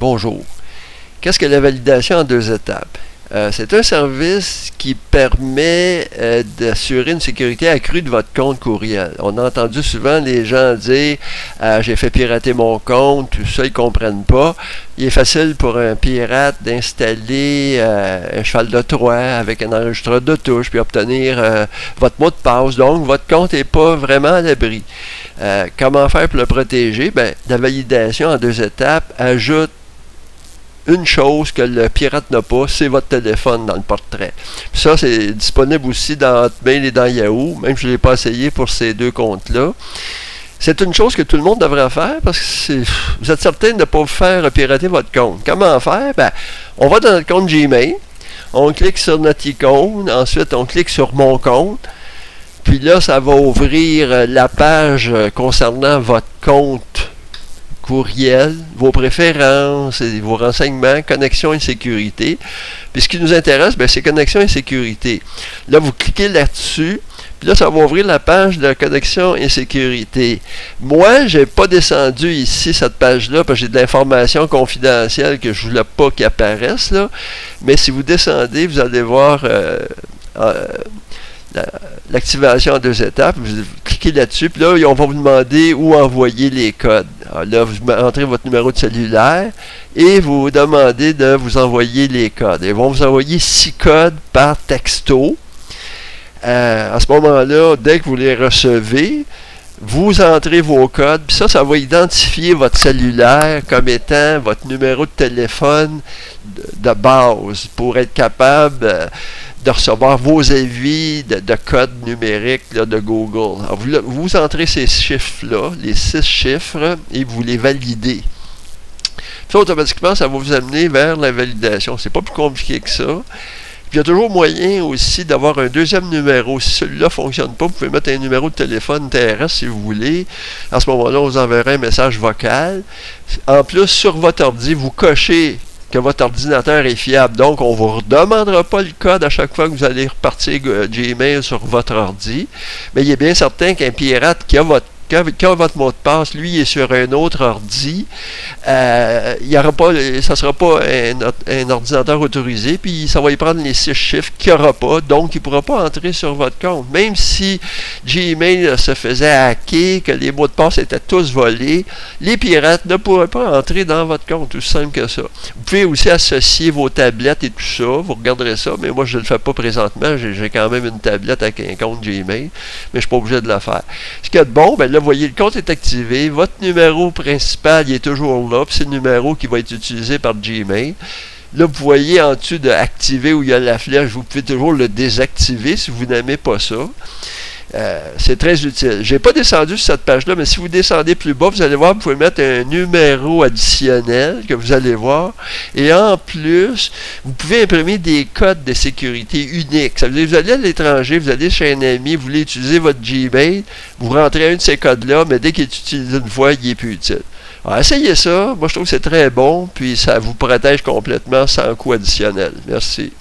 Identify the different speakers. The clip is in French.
Speaker 1: Bonjour. Qu'est-ce que la validation en deux étapes? Euh, c'est un service qui permet euh, d'assurer une sécurité accrue de votre compte courriel. On a entendu souvent les gens dire euh, j'ai fait pirater mon compte, tout ça, ils ne comprennent pas. Il est facile pour un pirate d'installer un cheval de Troie avec un enregistreur de touche puis obtenir votre mot de passe. Donc, votre compte n'est pas vraiment à l'abri. comment faire pour le protéger? Ben, la validation en deux étapes ajoute une chose que le pirate n'a pas, c'est votre téléphone dans le portrait. ça, c'est disponible aussi dans Hotmail et dans Yahoo, même je ne l'ai pas essayé pour ces deux comptes-là. C'est une chose que tout le monde devrait faire parce que vous êtes certain de ne pas vous faire pirater votre compte. Comment faire? Ben, on va dans notre compte Gmail, on clique sur notre icône, ensuite on clique sur mon compte, puis là, ça va ouvrir la page concernant votre compte courriel, vos préférences, et vos renseignements, connexion et sécurité. Puis ce qui nous intéresse, ben, c'est connexion et sécurité. Là, vous cliquez là-dessus. Puis là, ça va ouvrir la page de connexion et sécurité. Moi, je n'ai pas descendu ici cette page-là parce que j'ai de l'information confidentielle que je ne voulais pas qu'il apparaisse. Là. Mais si vous descendez, vous allez voir euh, euh, l'activation en deux étapes. Vous cliquez là-dessus, puis là, on va vous demander où envoyer les codes. Là, vous entrez votre numéro de cellulaire et vous, vous demandez de vous envoyer les codes. Ils vont vous envoyer six codes par texto. Euh, à ce moment-là, dès que vous les recevez, vous entrez vos codes, puis ça, ça va identifier votre cellulaire comme étant votre numéro de téléphone de, base pour être capable euh, de recevoir vos avis de, code numérique de Google. vous, entrez ces chiffres-là, les six chiffres, et vous les validez. Puis automatiquement, ça va vous amener vers la validation. C'est pas plus compliqué que ça. Il y a toujours moyen aussi d'avoir un deuxième numéro. Si celui-là ne fonctionne pas, vous pouvez mettre un numéro de téléphone terrestre si vous voulez. À ce moment-là, on vous enverra un message vocal. En plus, sur votre ordi, vous cochez que votre ordinateur est fiable. Donc, on ne vous redemandera pas le code à chaque fois que vous allez repartir euh, Gmail sur votre ordi. Mais il est bien certain qu'un pirate qui a votre quand, votre mot de passe, lui, est sur un autre ordi, euh, il y aura pas, ça ne sera pas un, ordinateur autorisé, puis ça va y prendre les six chiffres qu'il n'y aura pas, donc il ne pourra pas entrer sur votre compte. Même si Gmail se faisait hacker, que les mots de passe étaient tous volés, les pirates ne pourraient pas entrer dans votre compte, tout simple que ça. Vous pouvez aussi associer vos tablettes et tout ça, vous regarderez ça, mais moi je ne le fais pas présentement, j'ai quand même une tablette avec un compte Gmail, mais je ne suis pas obligé de le faire. Ce qui est bon, ben là, vous voyez, le compte est activé. Votre numéro principal, il est toujours là. c'est le numéro qui va être utilisé par Gmail. Là, vous voyez en dessous de activer où il y a la flèche, vous pouvez toujours le désactiver si vous n'aimez pas ça. Euh, c'est très utile. Je n'ai pas descendu sur cette page-là, mais si vous descendez plus bas, vous allez voir, vous pouvez mettre un numéro additionnel que vous allez voir. Et en plus, vous pouvez imprimer des codes de sécurité uniques. Ça veut dire que vous allez à l'étranger, vous allez chez un ami, vous voulez utiliser votre Gmail, vous rentrez un de ces codes-là, mais dès qu'il est utilisé une fois, il n'est plus utile. Alors, essayez ça. Moi, je trouve que c'est très bon, puis ça vous protège complètement sans coût additionnel. Merci.